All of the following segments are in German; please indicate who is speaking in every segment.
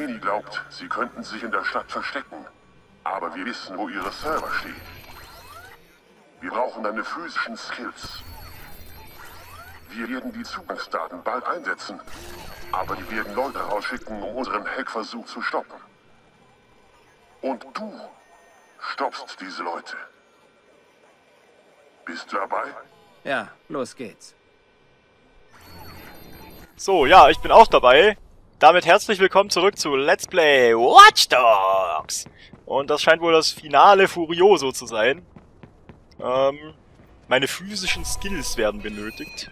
Speaker 1: Meni glaubt, sie könnten sich in der Stadt verstecken. Aber wir wissen, wo ihre Server stehen. Wir brauchen deine physischen Skills. Wir werden die Zugangsdaten bald einsetzen. Aber die werden Leute rausschicken, um unseren Hackversuch zu stoppen. Und du stoppst diese Leute. Bist du dabei?
Speaker 2: Ja, los geht's.
Speaker 3: So, ja, ich bin auch dabei. Damit herzlich willkommen zurück zu Let's Play Watch Dogs. Und das scheint wohl das finale Furioso zu sein. Ähm, meine physischen Skills werden benötigt.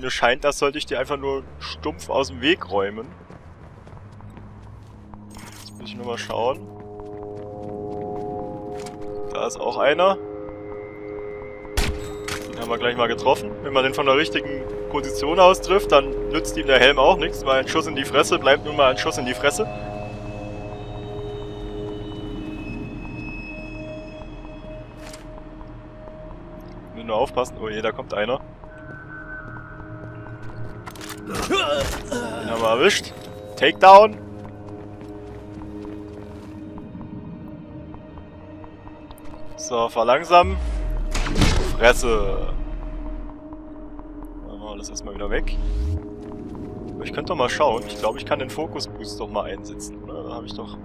Speaker 3: Mir scheint, das sollte ich dir einfach nur stumpf aus dem Weg räumen. Jetzt muss ich nur mal schauen. Da ist auch einer. Den haben wir gleich mal getroffen. Wenn man den von der richtigen Position aus trifft, dann nützt ihm der Helm auch nichts, weil ein Schuss in die Fresse bleibt nun mal ein Schuss in die Fresse. Nur aufpassen. Oh je, da kommt einer. Den haben wir erwischt. Takedown. So, verlangsamen. Fresse. Das erstmal wieder weg. Aber ich könnte doch mal schauen. Ich glaube, ich kann den Focus Boost doch mal einsetzen, oder? Da habe ich doch...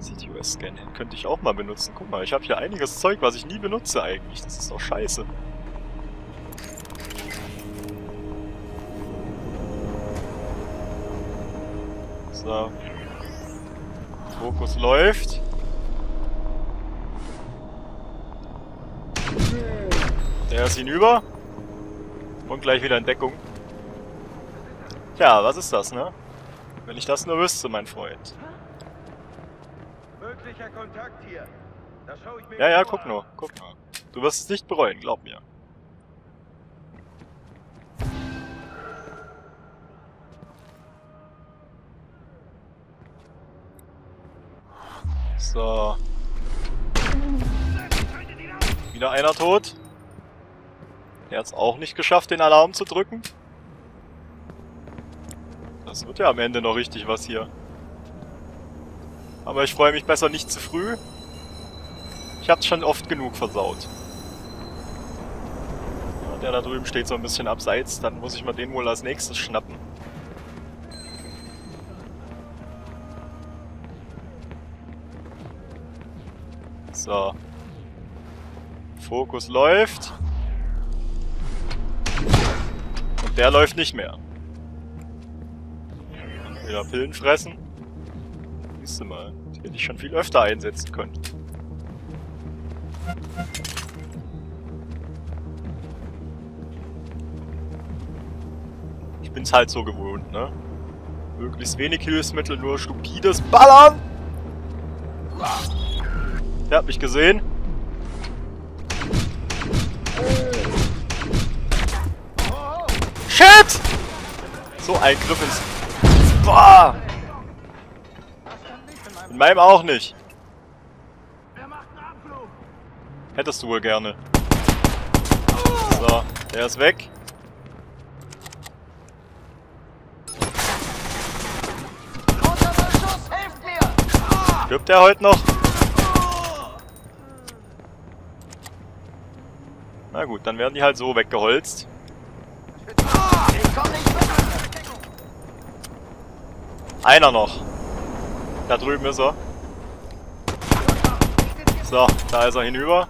Speaker 3: CTOS-Scan. Den könnte ich auch mal benutzen. Guck mal, ich habe hier einiges Zeug, was ich nie benutze eigentlich. Das ist doch scheiße. So. Fokus läuft. Der ist hinüber. Und gleich wieder in Deckung. Tja, was ist das, ne? Wenn ich das nur wüsste, mein Freund.
Speaker 4: Möglicher Kontakt hier. Das schaue ich mir
Speaker 3: Ja, ja, guck nur, guck nur. Du wirst es nicht bereuen, glaub mir. So. Wieder einer tot. Der hat es auch nicht geschafft, den Alarm zu drücken. Das wird ja am Ende noch richtig was hier. Aber ich freue mich besser nicht zu früh. Ich hab's schon oft genug versaut. Ja, der da drüben steht so ein bisschen abseits, dann muss ich mal den wohl als nächstes schnappen. So. Fokus läuft. Der läuft nicht mehr. Wieder Pillen fressen. Siehst du mal, die hätte ich schon viel öfter einsetzen können. Ich bin's halt so gewohnt, ne? Möglichst wenig Hilfsmittel, nur stupides Ballern! Der hat mich gesehen. Ein Griff ins... Boah! In meinem auch nicht. Hättest du wohl gerne. So, der ist weg. Stirbt der heute noch? Na gut, dann werden die halt so weggeholzt. Einer noch. Da drüben ist er. So, da ist er hinüber.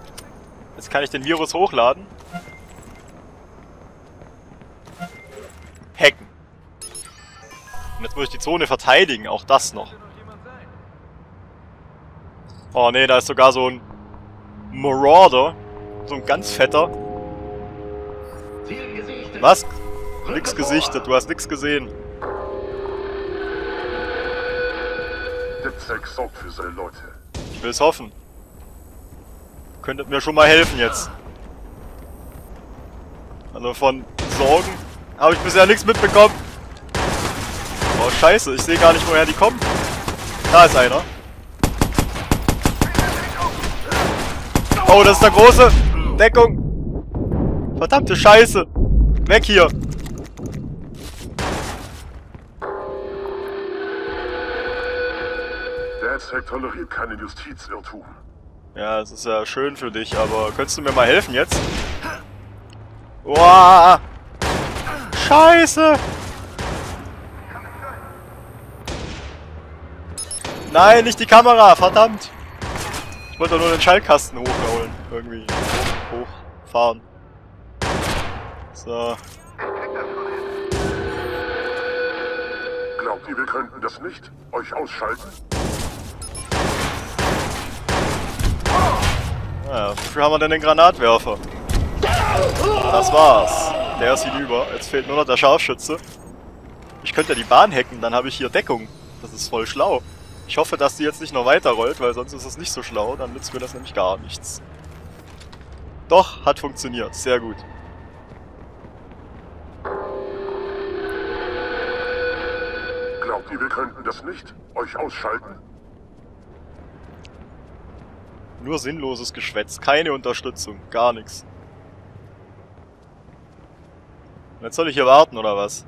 Speaker 3: Jetzt kann ich den Virus hochladen. Hacken. Und jetzt muss ich die Zone verteidigen, auch das noch. Oh ne, da ist sogar so ein Marauder. So ein ganz fetter. Was? Nix gesichtet, du hast nix gesehen.
Speaker 1: Der Zack sorgt für seine Leute.
Speaker 3: Ich will's hoffen. Könntet mir schon mal helfen jetzt. Also von Sorgen habe ich bisher nichts mitbekommen. Oh scheiße, ich sehe gar nicht, woher die kommen. Da ist einer. Oh, das ist der große. Deckung. Verdammte Scheiße. Weg hier.
Speaker 1: DedSec toleriert keinen Justizirrtum.
Speaker 3: Ja, es ist ja schön für dich, aber könntest du mir mal helfen jetzt? Boah! Scheiße! Nein, nicht die Kamera, verdammt! Ich wollte doch nur den Schallkasten hochholen. Irgendwie. Hochfahren. So.
Speaker 1: Glaubt ihr, wir könnten das nicht? Euch ausschalten?
Speaker 3: Naja, wofür haben wir denn den Granatwerfer? Das war's. Der ist hinüber. Jetzt fehlt nur noch der Scharfschütze. Ich könnte die Bahn hacken, dann habe ich hier Deckung. Das ist voll schlau. Ich hoffe, dass die jetzt nicht noch weiter rollt, weil sonst ist es nicht so schlau. Dann nützt mir das nämlich gar nichts. Doch, hat funktioniert. Sehr gut.
Speaker 1: Glaubt ihr, wir könnten das nicht? Euch ausschalten?
Speaker 3: Nur sinnloses Geschwätz. Keine Unterstützung. Gar nichts. Jetzt soll ich hier warten, oder was?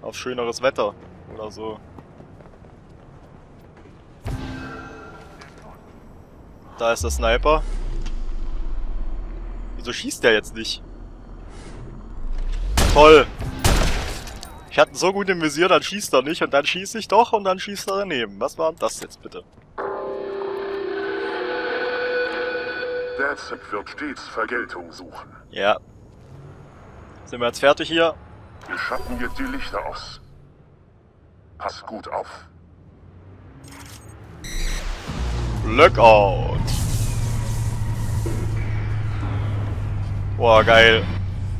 Speaker 3: Auf schöneres Wetter. Oder so. Da ist der Sniper. Wieso schießt der jetzt nicht? Toll. Ich hatte so gut im Visier, dann schießt er nicht und dann schieße ich doch und dann schießt er daneben. Was war denn das jetzt bitte?
Speaker 1: DedSec wird stets Vergeltung suchen.
Speaker 3: Ja. Sind wir jetzt fertig hier?
Speaker 1: Wir schalten jetzt die Lichter aus. Pass gut auf.
Speaker 3: Blackout. Boah, geil.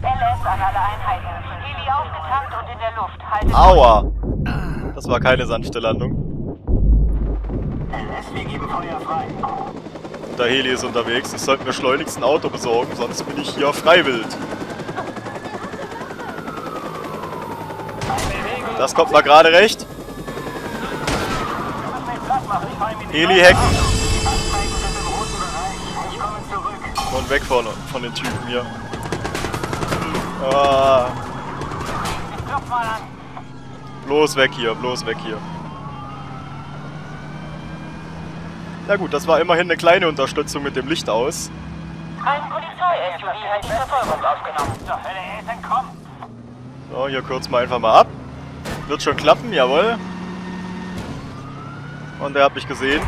Speaker 5: LS an alle Einheiten. Heli aufgetankt und in der Luft. Haltet
Speaker 3: Aua. Das war keine sanfte Landung.
Speaker 5: LS, wir geben Feuer frei.
Speaker 3: Der Heli ist unterwegs. Ich sollte mir schleunigst ein Auto besorgen, sonst bin ich hier freiwillig. Das kommt mal gerade recht. Heli hacken. Und weg von, von den Typen hier. Ah, bloß weg hier, bloß weg hier. Na gut, das war immerhin eine kleine Unterstützung mit dem Licht aus.
Speaker 5: Ein Polizei-SUV hat die Verfolgung aufgenommen. So, entkommen.
Speaker 3: So, hier kürzen wir einfach mal ab. Wird schon klappen, jawohl. Und er hat mich gesehen.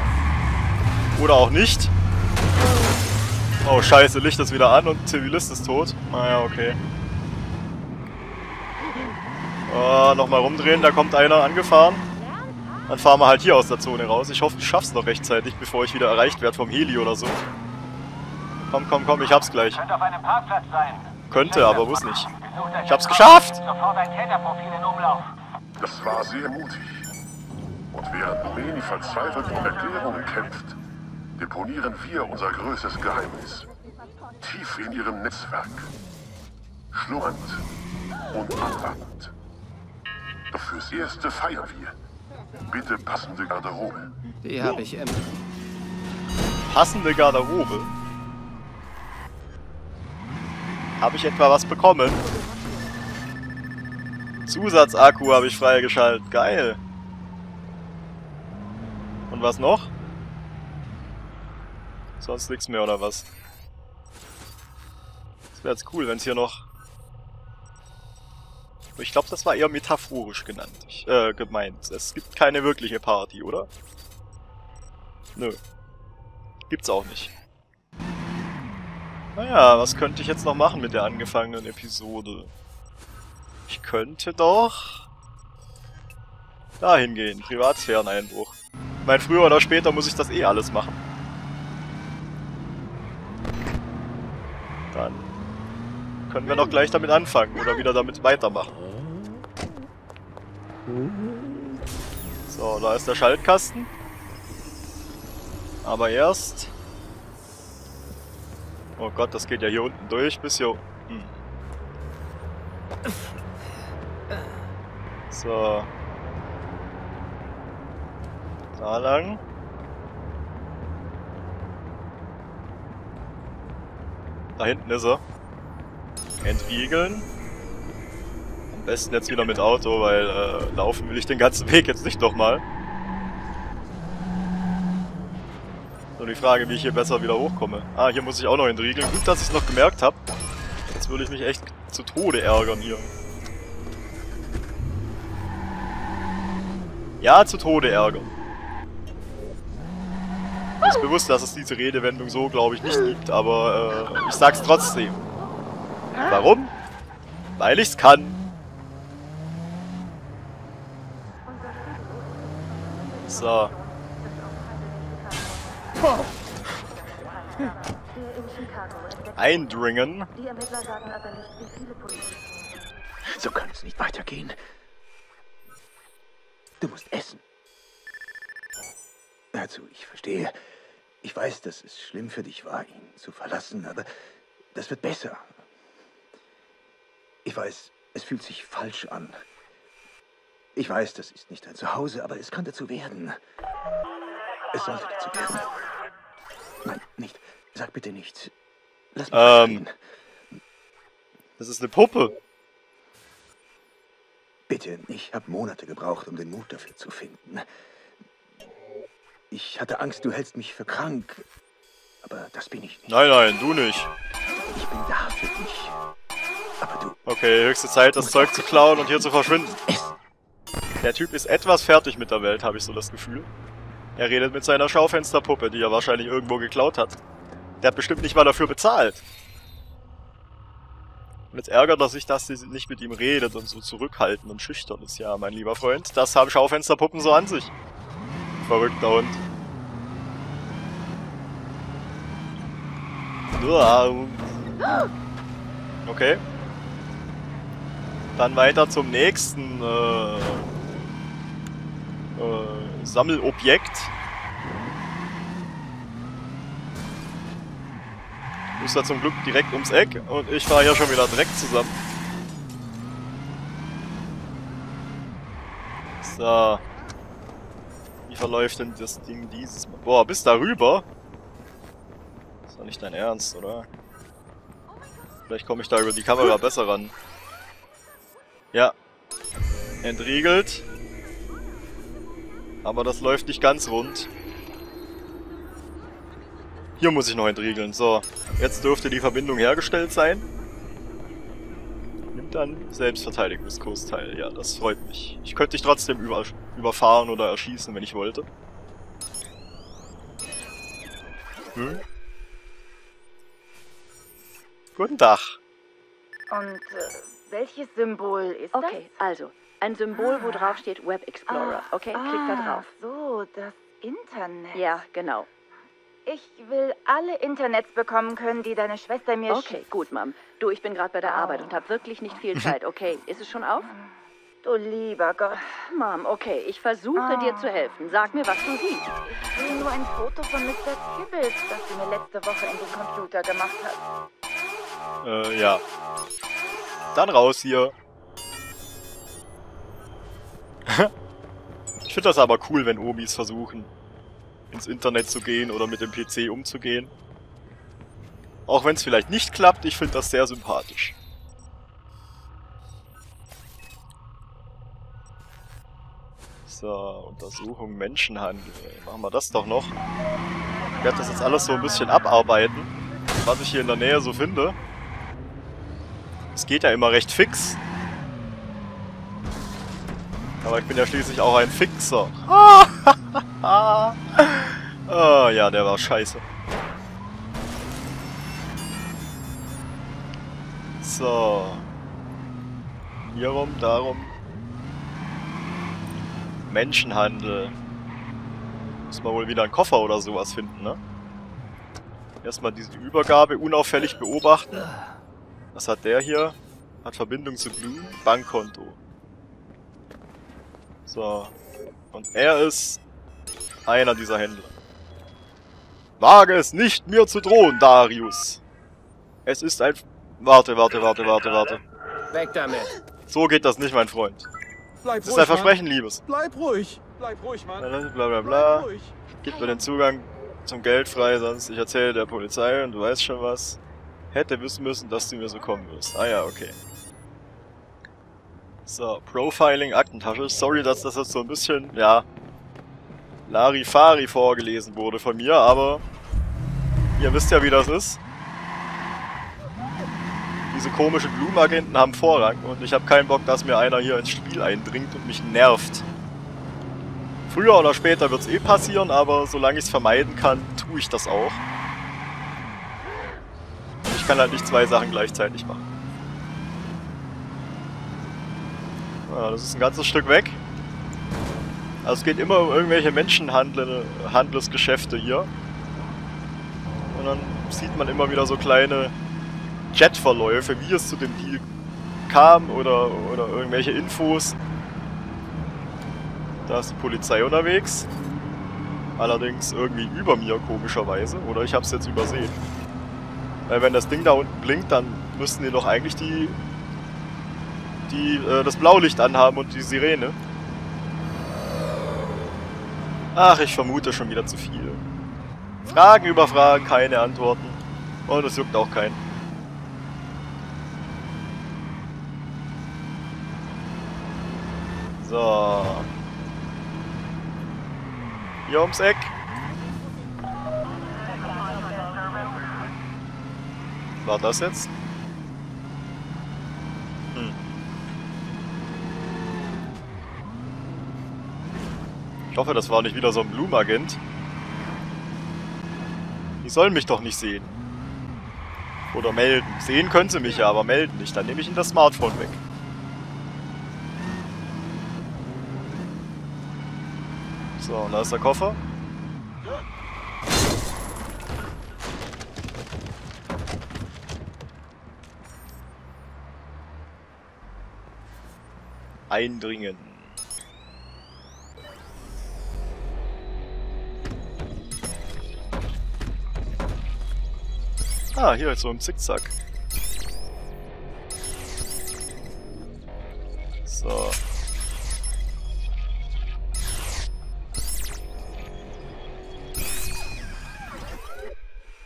Speaker 3: Oder auch nicht. Oh scheiße, Licht ist wieder an und Zivilist ist tot. Naja, okay. Oh, nochmal rumdrehen, da kommt einer angefahren. Dann fahren wir halt hier aus der Zone raus. Ich hoffe, ich schaff's noch rechtzeitig, bevor ich wieder erreicht werde vom Heli oder so. Komm, komm, komm, ich hab's gleich.
Speaker 5: Könnte auf einem Parkplatz sein.
Speaker 3: Könnte, aber muss nicht. Ich hab's geschafft!
Speaker 5: Sofort ein Täterprofil in Umlauf.
Speaker 1: Das war sehr mutig. Und während Meni verzweifelt um Erklärungen kämpft, deponieren wir unser größtes Geheimnis. Tief in ihrem Netzwerk. Schlummernd und abwartend. Doch fürs Erste feiern wir. Bitte passende Garderobe.
Speaker 2: Die habe ich immer.
Speaker 3: Passende Garderobe. Habe ich etwa was bekommen? Zusatzakku habe ich freigeschaltet. Geil. Und was noch? Sonst nichts mehr, oder was? Das wäre jetzt cool, wenn es hier noch... Ich glaube, das war eher metaphorisch genannt. Ich, äh, gemeint. Es gibt keine wirkliche Party, oder? Nö. Gibt's auch nicht. Naja, was könnte ich jetzt noch machen mit der angefangenen Episode? Ich könnte doch... Dahin gehen, Privatsphäreneinbruch. Ich meine, früher oder später muss ich das eh alles machen. Dann können wir doch gleich damit anfangen oder wieder damit weitermachen. So, da ist der Schaltkasten. Aber erst... Oh Gott, das geht ja hier unten durch bis hier unten. So. Da lang. Da hinten ist er. Entriegeln. Am besten jetzt wieder mit Auto, weil äh, laufen will ich den ganzen Weg jetzt nicht nochmal. Nur die Frage, wie ich hier besser wieder hochkomme. Ah, hier muss ich auch noch entriegeln. Gut, dass ich es noch gemerkt habe. Jetzt würde ich mich echt zu Tode ärgern hier. Ja, zu Tode ärgern. Mir ist bewusst, dass es diese Redewendung so, glaube ich, nicht gibt, aber äh, ich sag's trotzdem. Warum? Weil ich's kann. So. Eindringen.
Speaker 2: So kann es nicht weitergehen. Du musst essen. Also, ich verstehe. Ich weiß, dass es schlimm für dich war, ihn zu verlassen, aber das wird besser. Ich weiß, es fühlt sich falsch an. Ich weiß, das ist nicht dein Zuhause, aber es kann dazu werden. Es sollte dazu werden. Nein, nicht. Sag bitte nichts. Lass mich
Speaker 3: Ähm. Das ist eine Puppe.
Speaker 2: Bitte, ich habe Monate gebraucht, um den Mut dafür zu finden. Ich hatte Angst, du hältst mich für krank. Aber das bin ich nicht.
Speaker 3: Nein, nein, du nicht.
Speaker 2: Ich bin da für dich.
Speaker 3: Okay, höchste Zeit, das Zeug zu klauen und hier zu verschwinden. Der Typ ist etwas fertig mit der Welt, habe ich so das Gefühl. Er redet mit seiner Schaufensterpuppe, die er wahrscheinlich irgendwo geklaut hat. Der hat bestimmt nicht mal dafür bezahlt. Und jetzt ärgert er sich, dass sie nicht mit ihm redet und so zurückhaltend und schüchtern ist. Ja, mein lieber Freund, das haben Schaufensterpuppen so an sich. Verrückter Hund. Okay. Dann weiter zum nächsten äh, äh, Sammelobjekt. Ist da zum Glück direkt ums Eck und ich fahre hier schon wieder Dreck zusammen. So. Wie verläuft denn das Ding dieses Mal? Boah, bis darüber? Ist doch nicht dein Ernst, oder? Vielleicht komme ich da über die Kamera besser ran. Ja. Entriegelt. Aber das läuft nicht ganz rund. Hier muss ich noch entriegeln. So, jetzt dürfte die Verbindung hergestellt sein. Nimmt dann Selbstverteidigungskurs teil. Ja, das freut mich. Ich könnte dich trotzdem über überfahren oder erschießen, wenn ich wollte. Hm? Guten Tag.
Speaker 6: Und äh, welches Symbol ist
Speaker 7: Okay, also, ein Symbol, wo drauf steht Web
Speaker 6: das?
Speaker 7: Explorer. Okay, klick da
Speaker 6: ah,
Speaker 7: drauf.
Speaker 6: So, das Internet.
Speaker 7: Ja, genau.
Speaker 6: Ich will alle Internets bekommen können, die deine Schwester mir
Speaker 7: Okay, gut, Mom. Du, ich bin gerade bei der
Speaker 6: Au.
Speaker 7: Arbeit und habe wirklich nicht viel Zeit. Okay, ist es schon auf?
Speaker 6: Du lieber Gott.
Speaker 7: Mom, okay, ich versuche
Speaker 6: Ah.
Speaker 7: dir zu helfen. Sag mir, was du siehst.
Speaker 6: Ich sehe nur ein Foto von Mr. Skibbles, das sie mir letzte Woche in den Computer gemacht hat.
Speaker 3: Äh, ja. Dann raus hier. ich finde das aber cool, wenn Omis versuchen, ins Internet zu gehen oder mit dem PC umzugehen. Auch wenn es vielleicht nicht klappt, ich finde das sehr sympathisch. So, Untersuchung Menschenhandel. Machen wir das doch noch. Ich werde das jetzt alles so ein bisschen abarbeiten, was ich hier in der Nähe so finde. Es geht ja immer recht fix. Aber ich bin ja schließlich auch ein Fixer. Ah, ja, der war scheiße. So. Hier rum, darum. Menschenhandel. Muss man wohl wieder einen Koffer oder sowas finden, ne? Erstmal diese Übergabe unauffällig beobachten. Was hat der hier? Hat Verbindung zu Blue. Bankkonto. So. Und er ist einer dieser Händler. Wage es nicht, mir zu drohen, Darius. Es ist ein... Warte, warte, warte, warte, warte.
Speaker 2: Weg damit.
Speaker 3: So geht das nicht, mein Freund.
Speaker 4: Bleib
Speaker 3: Das ist ein Versprechen, Liebes.
Speaker 4: Bleib ruhig. Bleib ruhig, Mann.
Speaker 3: Bla bla bla. Gib mir den Zugang zum Geld frei, sonst ich erzähle der Polizei und du weißt schon was. Hätte wissen müssen, dass du mir so kommen wirst. Ah ja, okay. So, Profiling, Aktentasche. Sorry, dass das jetzt so ein bisschen, ja, Larifari vorgelesen wurde von mir, aber Ihr wisst ja, wie das ist. Diese komischen Blumenagenten haben Vorrang und ich habe keinen Bock, dass mir einer hier ins Spiel eindringt und mich nervt. Früher oder später wird es eh passieren, aber solange ich es vermeiden kann, tue ich das auch. Ich kann halt nicht zwei Sachen gleichzeitig machen. Ja, das ist ein ganzes Stück weg. Also es geht immer um irgendwelche Menschenhandelsgeschäfte hier. Und dann sieht man immer wieder so kleine Chatverläufe, wie es zu dem Deal kam oder, oder irgendwelche Infos. Da ist die Polizei unterwegs. Allerdings irgendwie über mir, komischerweise. Oder ich habe es jetzt übersehen. Weil wenn das Ding da unten blinkt, dann müssten die doch eigentlich die, die äh, das Blaulicht anhaben und die Sirene. Ach, ich vermute schon wieder zu viel. Fragen über Fragen, keine Antworten. Und es juckt auch keinen. So. Hier ums Eck. War das jetzt? Hm. Ich hoffe, das war nicht wieder so ein Blumenagent. Die sollen mich doch nicht sehen. Oder melden. Sehen können sie mich ja, aber melden nicht. Dann nehme ich ihnen das Smartphone weg. So, und da ist der Koffer. Eindringen. Ah, hier ist so ein Zickzack. So.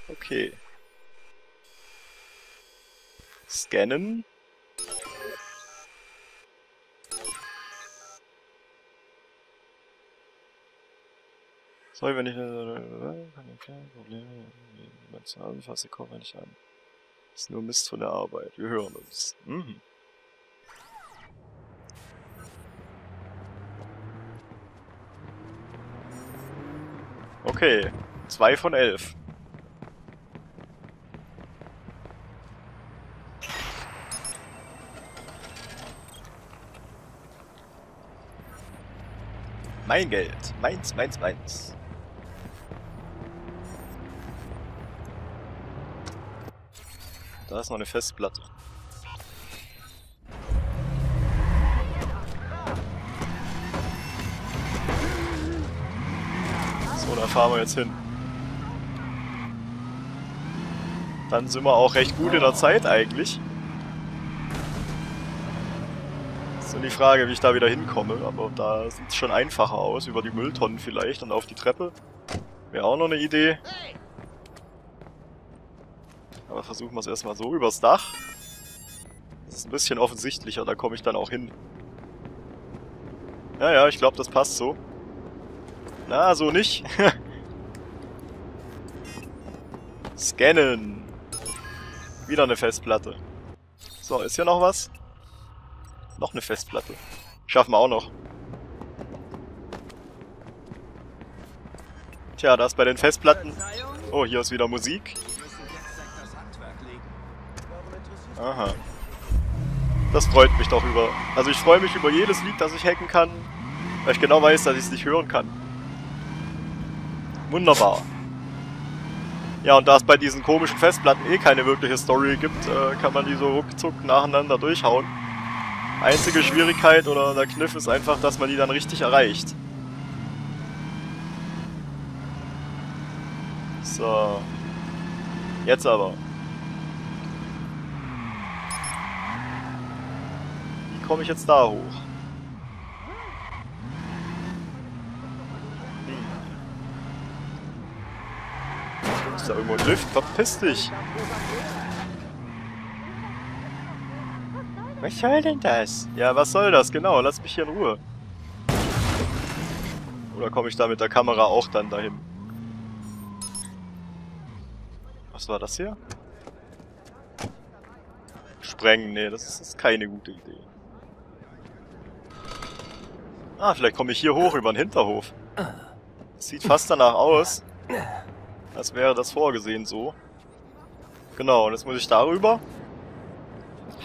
Speaker 3: Okay. Scannen. Sorry, wenn ich... Keine Probleme. Mein Zahlen fasse Koffer nicht an. Ist nur Mist von der Arbeit. Wir hören uns. Mhm. Okay. Zwei von elf. Mein Geld. Meins, meins, meins. Da ist noch eine Festplatte. So, da fahren wir jetzt hin. Dann sind wir auch recht gut in der Zeit eigentlich. Ist nur die Frage, wie ich da wieder hinkomme, aber da sieht es schon einfacher aus, über die Mülltonnen vielleicht und auf die Treppe. Wäre auch noch eine Idee. Aber versuchen wir es erstmal so, übers Dach. Das ist ein bisschen offensichtlicher, da komme ich dann auch hin. Ja, ja, ich glaube, das passt so. Na, so nicht. Scannen. Wieder eine Festplatte. So, ist hier noch was? Noch eine Festplatte. Schaffen wir auch noch. Tja, da ist bei den Festplatten... Oh, hier ist wieder Musik. Aha. Das freut mich doch über... Also ich freue mich über jedes Lied, das ich hacken kann, weil ich genau weiß, dass ich es nicht hören kann. Wunderbar. Ja, und da es bei diesen komischen Festplatten eh keine wirkliche Story gibt, äh, kann man die so ruckzuck nacheinander durchhauen. Einzige Schwierigkeit oder der Kniff ist einfach, dass man die dann richtig erreicht. So. Jetzt aber. Komme ich jetzt da hoch? Hm. Ist da irgendwo ein Lift? Verpiss dich! Was soll denn das? Ja, was soll das? Genau, lass mich hier in Ruhe. Oder komme ich da mit der Kamera auch dann dahin? Was war das hier? Sprengen, nee, das ist, das ist keine gute Idee. Ah, vielleicht komme ich hier hoch über den Hinterhof. Das sieht fast danach aus, als wäre das vorgesehen so. Genau, und jetzt muss ich darüber.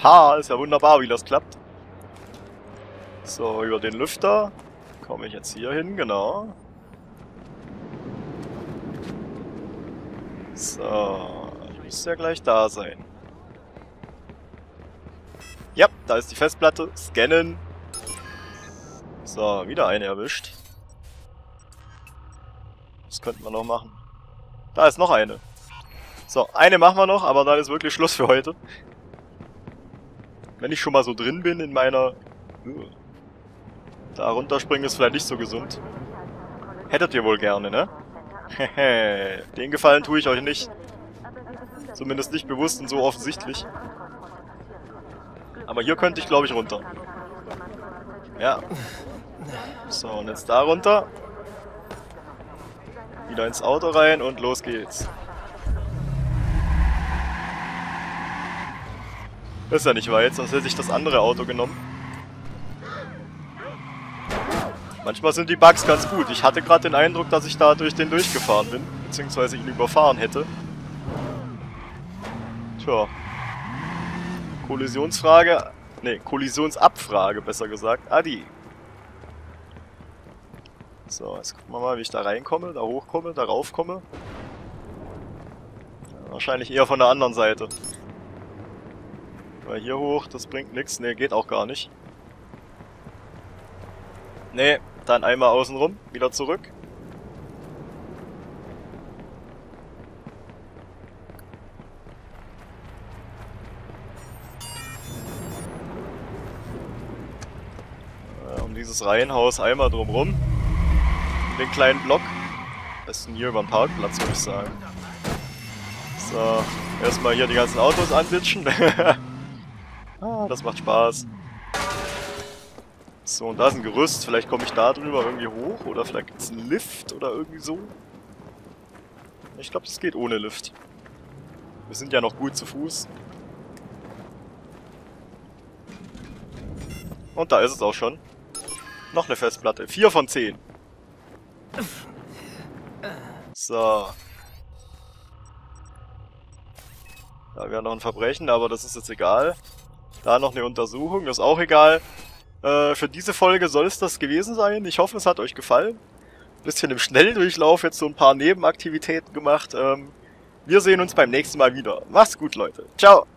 Speaker 3: Ha, ist ja wunderbar, wie das klappt. So, über den Lüfter komme ich jetzt hier hin, genau. So, ich müsste ja gleich da sein. Ja, da ist die Festplatte. Scannen. So, wieder eine erwischt. Was könnten wir noch machen? Da ist noch eine. So, eine machen wir noch, aber dann ist wirklich Schluss für heute. Wenn ich schon mal so drin bin in meiner... Da runterspringen ist vielleicht nicht so gesund. Hättet ihr wohl gerne, ne? Den Gefallen tue ich euch nicht. Zumindest nicht bewusst und so offensichtlich. Aber hier könnte ich, glaube ich, runter. Ja. So, und jetzt da runter. Wieder ins Auto rein und los geht's. Das ist ja nicht weit, sonst hätte ich das andere Auto genommen. Manchmal sind die Bugs ganz gut. Ich hatte gerade den Eindruck, dass ich da durch den durchgefahren bin. Beziehungsweise ihn überfahren hätte. Tja. Kollisionsfrage. Ne, Kollisionsabfrage, besser gesagt. Adi. So, jetzt gucken wir mal, wie ich da reinkomme, da hochkomme, da raufkomme. Ja, wahrscheinlich eher von der anderen Seite. Weil hier hoch, das bringt nichts. Ne, geht auch gar nicht. Ne, dann einmal außen rum, wieder zurück. Um dieses Reihenhaus einmal drumrum. Den kleinen Block. Am besten hier über den Parkplatz, würde ich sagen. So, erstmal hier die ganzen Autos anditschen. ah, das macht Spaß. So, und da ist ein Gerüst. Vielleicht komme ich da drüber irgendwie hoch. Oder vielleicht gibt es einen Lift oder irgendwie so. Ich glaube, das geht ohne Lift. Wir sind ja noch gut zu Fuß. Und da ist es auch schon. Noch eine Festplatte. 4 von 10. So. Da wäre noch ein Verbrechen, aber das ist jetzt egal. Da noch eine Untersuchung, ist auch egal. Äh, für diese Folge soll es das gewesen sein. Ich hoffe, es hat euch gefallen. Bisschen im Schnelldurchlauf jetzt so ein paar Nebenaktivitäten gemacht. Ähm, wir sehen uns beim nächsten Mal wieder. Macht's gut, Leute. Ciao.